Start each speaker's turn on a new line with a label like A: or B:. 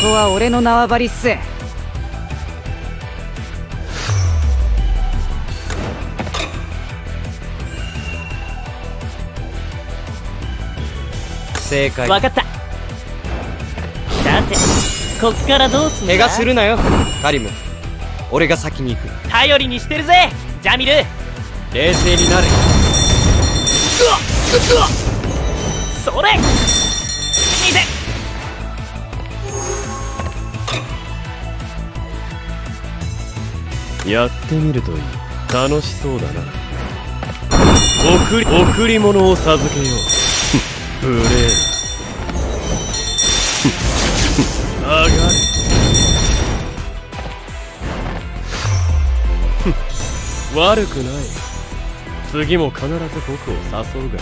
A: こは俺の縄張りっす。
B: 正解。
C: 分かった。さてこっからどうすんだ？
B: 怪我するなよカリム。俺が先に行く。
C: 頼りにしてるぜジャミル。
B: 冷静になれ。
C: それ！見て
D: やってみるといい。楽しそうだな。贈り贈り物を授けよう。無礼な上がれ。悪くない。次も必ず僕を誘うが